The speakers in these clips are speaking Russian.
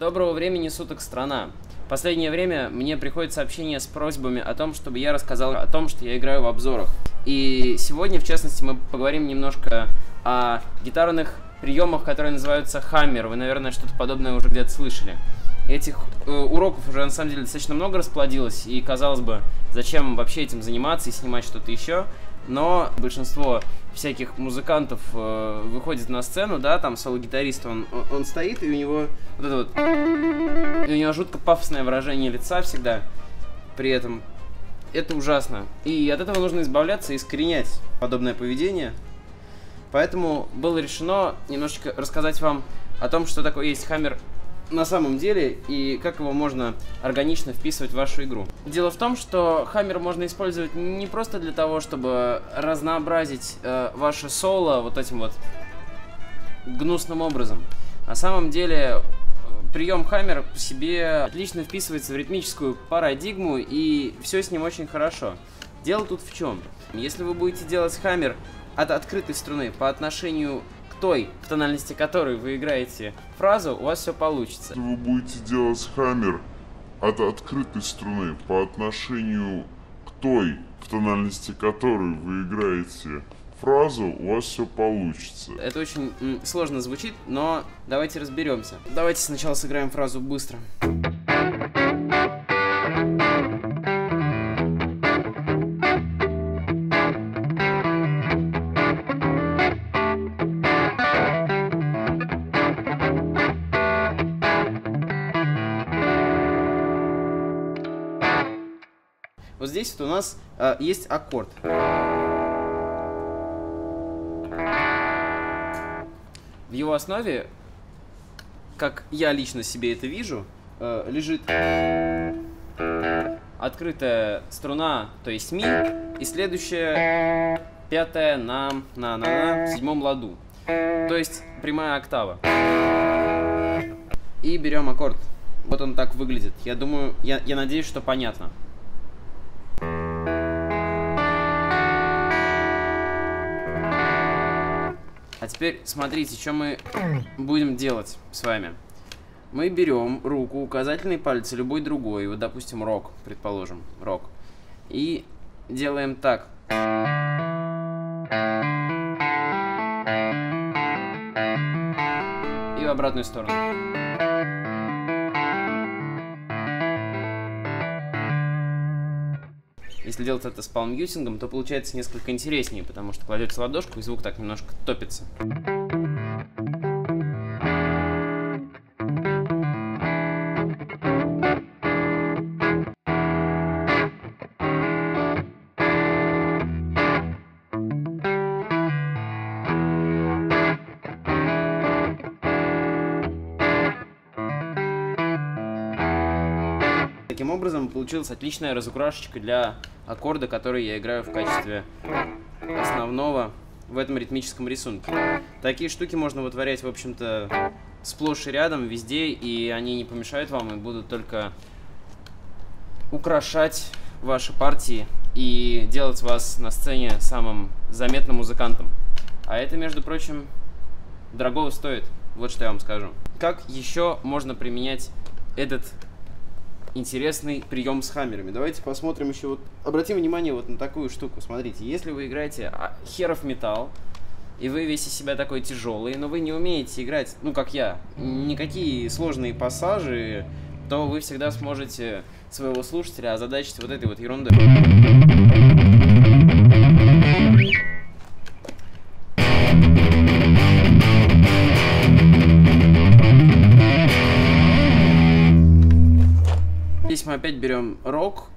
Доброго времени суток, страна. Последнее время мне приходят сообщения с просьбами о том, чтобы я рассказал о том, что я играю в обзорах. И сегодня, в частности, мы поговорим немножко о гитарных приемах, которые называются хаммер. Вы, наверное, что-то подобное уже где-то слышали. Этих э, уроков уже на самом деле достаточно много расплодилось, и казалось бы, зачем вообще этим заниматься и снимать что-то еще. Но большинство всяких музыкантов э, выходит на сцену, да, там соло-гитарист, он, он, стоит, и у него вот это вот, и у него жутко пафосное выражение лица всегда при этом. Это ужасно. И от этого нужно избавляться и искоренять подобное поведение. Поэтому было решено немножечко рассказать вам о том, что такое есть хаммер на самом деле и как его можно органично вписывать в вашу игру. Дело в том, что хаммер можно использовать не просто для того, чтобы разнообразить э, ваше соло вот этим вот гнусным образом. На самом деле э, прием хаммер по себе отлично вписывается в ритмическую парадигму и все с ним очень хорошо. Дело тут в чем? Если вы будете делать хаммер от открытой струны по отношению той, в тональности которой вы играете фразу, у вас все получится. Вы будете делать хаммер от открытой струны по отношению к той, в тональности которой вы играете фразу, у вас все получится. Это очень сложно звучит, но давайте разберемся. Давайте сначала сыграем фразу быстро. Вот здесь вот у нас э, есть аккорд. В его основе, как я лично себе это вижу, э, лежит открытая струна, то есть ми, и следующая пятая на, на, на, на седьмом ладу. То есть прямая октава. И берем аккорд. Вот он так выглядит. Я думаю, я, я надеюсь, что понятно. А теперь смотрите, что мы будем делать с вами. Мы берем руку, указательный палец любой другой, вот допустим рок, предположим, рок, и делаем так. И в обратную сторону. Если делать это с палмьютингом, то получается несколько интереснее, потому что кладете ладошку и звук так немножко топится. Таким образом, получилась отличная разукрашечка для аккорда, который я играю в качестве основного в этом ритмическом рисунке. Такие штуки можно вытворять, в общем-то, сплошь и рядом, везде, и они не помешают вам и будут только украшать ваши партии и делать вас на сцене самым заметным музыкантом. А это, между прочим, дорогого стоит. Вот что я вам скажу. Как еще можно применять этот интересный прием с хаммерами. Давайте посмотрим еще вот. Обратим внимание вот на такую штуку. Смотрите, если вы играете а, херов металл, и вы весь из себя такой тяжелый, но вы не умеете играть, ну как я, никакие сложные пассажи, то вы всегда сможете своего слушателя озадачить вот этой вот ерундой. Мы опять берем рок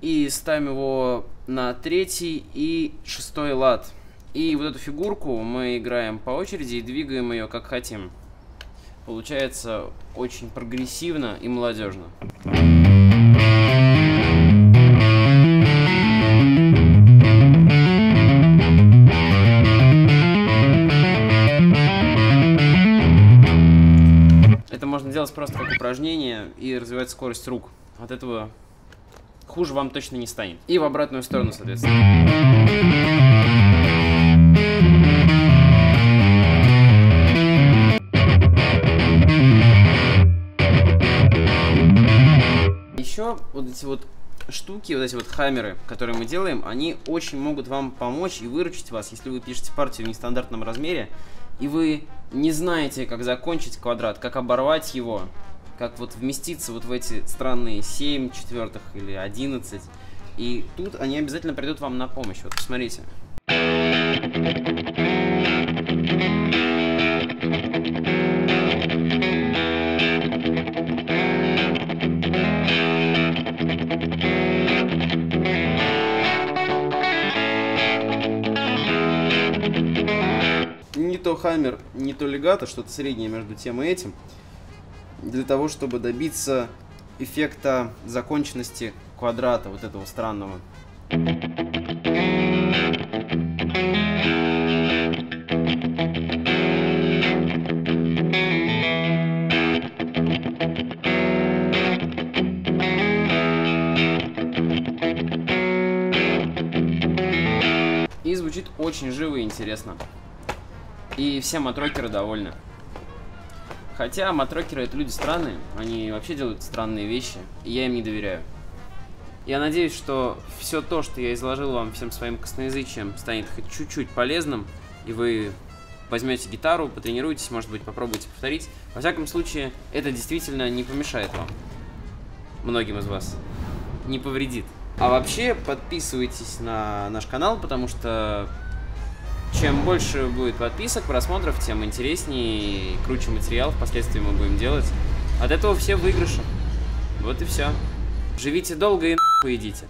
и ставим его на третий и шестой лад. И вот эту фигурку мы играем по очереди и двигаем ее как хотим. Получается очень прогрессивно и молодежно. Это можно делать просто как упражнение и развивать скорость рук. От этого хуже вам точно не станет. И в обратную сторону, соответственно. еще вот эти вот штуки, вот эти вот хаммеры, которые мы делаем, они очень могут вам помочь и выручить вас, если вы пишете партию в нестандартном размере, и вы не знаете, как закончить квадрат, как оборвать его, как вот вместиться вот в эти странные 7 четвертых или 11. И тут они обязательно придут вам на помощь. Вот посмотрите. Не то хаммер, не то легато, что-то среднее между тем и этим. Для того, чтобы добиться эффекта законченности квадрата, вот этого странного. И звучит очень живо и интересно. И все матрокеры довольны. Хотя матрокеры это люди странные, они вообще делают странные вещи, и я им не доверяю. Я надеюсь, что все то, что я изложил вам всем своим косноязычием, станет хоть чуть-чуть полезным, и вы возьмете гитару, потренируетесь, может быть, попробуйте повторить. Во всяком случае, это действительно не помешает вам. Многим из вас. Не повредит. А вообще, подписывайтесь на наш канал, потому что чем больше будет подписок, просмотров, тем интереснее и круче материал впоследствии мы будем делать. От этого все выигрыши. Вот и все. Живите долго и нахуй идите.